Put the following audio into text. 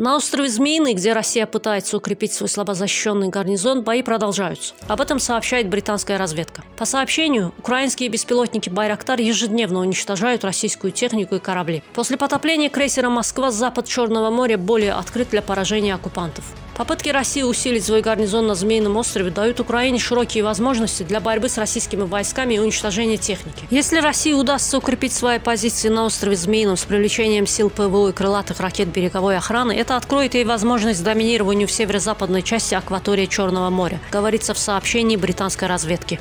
На острове Змеиный, где Россия пытается укрепить свой слабозащищенный гарнизон, бои продолжаются. Об этом сообщает британская разведка. По сообщению, украинские беспилотники «Байрактар» ежедневно уничтожают российскую технику и корабли. После потопления крейсера «Москва» запад Черного моря более открыт для поражения оккупантов. Попытки России усилить свой гарнизон на Змеином острове дают Украине широкие возможности для борьбы с российскими войсками и уничтожения техники. Если России удастся укрепить свои позиции на острове Змеином с привлечением сил ПВО и крылатых ракет береговой охраны, это откроет ей возможность доминированию в северо-западной части акватории Черного моря, говорится в сообщении британской разведки.